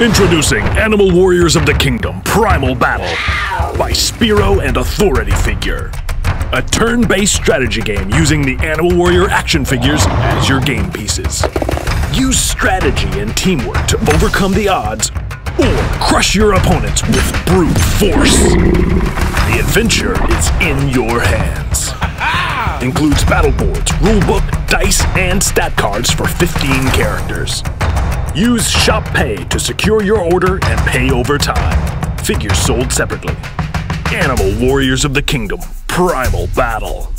Introducing Animal Warriors of the Kingdom Primal Battle by Spero and Authority Figure. A turn based strategy game using the Animal Warrior action figures as your game pieces. Use strategy and teamwork to overcome the odds or crush your opponents with brute force. The adventure is in your hands. Includes battle boards, rulebook, dice, and stat cards for 15 characters. Use Shop Pay to secure your order and pay over time. Figures sold separately. Animal Warriors of the Kingdom Primal Battle.